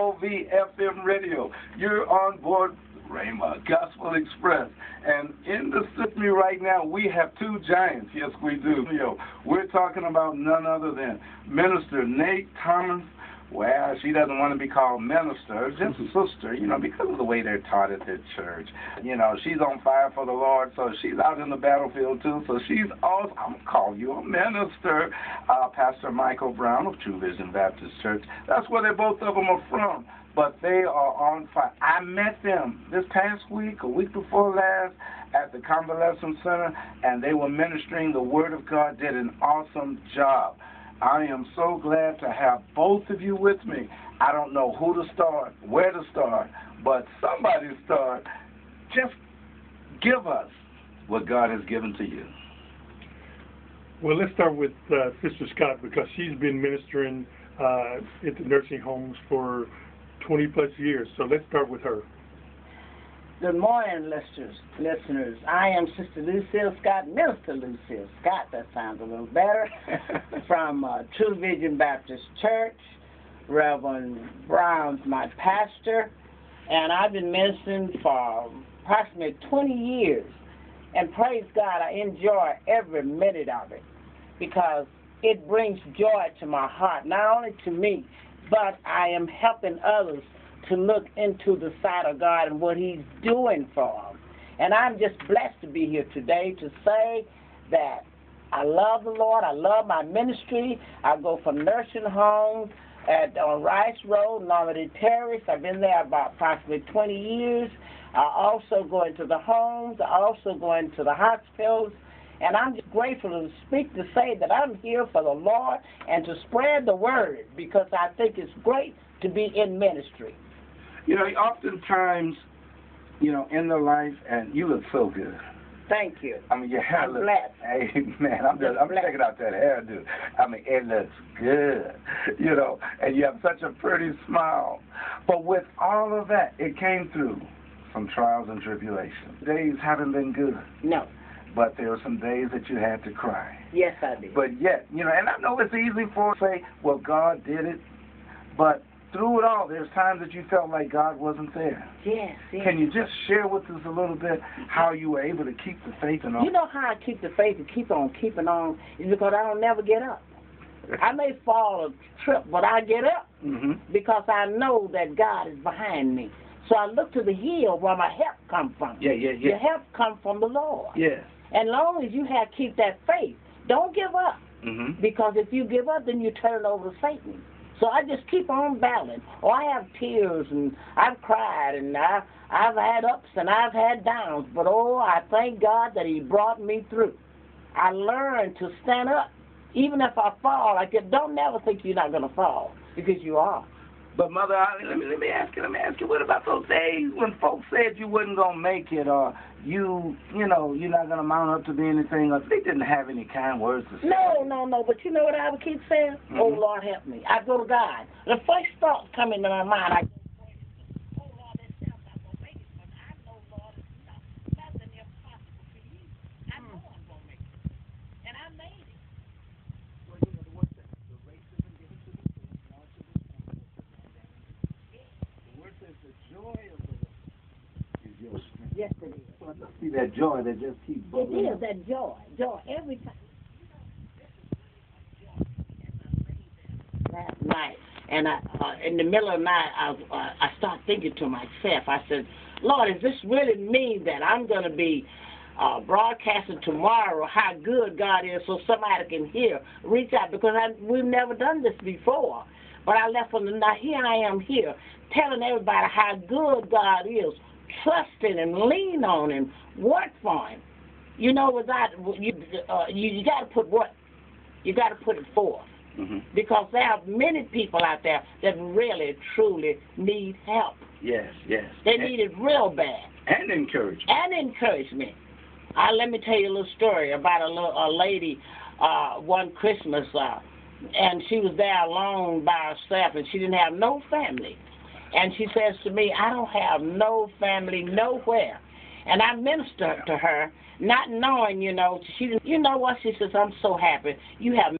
OVFM Radio. You're on board Rhema Gospel Express. And in the studio right now, we have two giants. Yes, we do. We're talking about none other than Minister Nate Thomas well, she doesn't want to be called minister, just sister, you know, because of the way they're taught at their church. You know, she's on fire for the Lord, so she's out in the battlefield too. So she's also, I'm going to call you a minister. Uh, Pastor Michael Brown of True Vision Baptist Church. That's where they both of them are from. But they are on fire. I met them this past week, a week before last, at the Convalescent Center, and they were ministering the Word of God, did an awesome job. I am so glad to have both of you with me. I don't know who to start, where to start, but somebody start. Just give us what God has given to you. Well, let's start with uh, Sister Scott because she's been ministering uh, at the nursing homes for 20 plus years. So let's start with her. Good morning, listeners. Listeners, I am Sister Lucille Scott, Minister Lucille Scott. That sounds a little better. from uh, True Vision Baptist Church. Reverend Brown's my pastor, and I've been ministering for approximately 20 years. And praise God, I enjoy every minute of it because it brings joy to my heart, not only to me, but I am helping others to look into the sight of God and what He's doing for them. And I'm just blessed to be here today to say that I love the Lord. I love my ministry. I go from nursing homes at on Rice Road, Normandy Terrace. I've been there about approximately 20 years. I also go into the homes. I also go into the hospitals. And I'm just grateful to speak to say that I'm here for the Lord and to spread the word because I think it's great to be in ministry. You know, oftentimes, you know, in the life, and you look so good. Thank you. I mean, your hair I'm looks. blessed. Hey, man, I'm just, I'm blessed. checking out that hairdo. I mean, it looks good, you know, and you have such a pretty smile. But with all of that, it came through some trials and tribulations. Days haven't been good, No. but there were some days that you had to cry. Yes, I did. But yet, you know, and I know it's easy for say, well, God did it, but through it all, there's times that you felt like God wasn't there. yes, yes. Can you just share with us a little bit how you were able to keep the faith and all? You know how I keep the faith and keep on keeping on is because I don't never get up. I may fall or trip, but I get up hmm because I know that God is behind me. So I look to the hill where my help come from. Yeah, yeah, yeah. Your help come from the Lord. Yes. And long as you have keep that faith, don't give up. hmm Because if you give up, then you turn over to Satan. So I just keep on battling. Oh, I have tears and I've cried and I, I've had ups and I've had downs. But oh, I thank God that He brought me through. I learned to stand up. Even if I fall, I don't never think you're not going to fall because you are. But mother, I, let me let me ask you. Let me ask you. What about those days when folks said you wasn't gonna make it, or you, you know, you're not gonna mount up to be anything, or they didn't have any kind words to say? No, no, no. But you know what I would keep saying? Oh, Mhm. Lord, help me. I go to God. The first thought coming to my mind, I Oh, Lord, this sounds not gonna make it, but I know, Lord, it's not, nothing impossible for you. I know I'm gonna make it. And I made it. Yes, it is. See that joy that just keeps bubbling. is up. that joy, joy every time. Last night, and I, uh, in the middle of the night, I, uh, I start thinking to myself. I said, "Lord, does this really mean that I'm going to be uh, broadcasting tomorrow how good God is, so somebody can hear, reach out? Because I, we've never done this before." But I left from the night. Here I am here, telling everybody how good God is, Trust trusting and lean on Him, work for Him. You know, without you, uh, you, you got to put what you got to put it forth Mhm. because there are many people out there that really, truly need help. Yes, yes. They and, need it real bad and encouragement. and encouragement. Uh, let me tell you a little story about a, little, a lady uh, one Christmas, uh, and she was there alone by herself, and she didn't have no family. And she says to me, I don't have no family nowhere. And I ministered to her, not knowing, you know, she, didn't- you know what? She says, I'm so happy. You have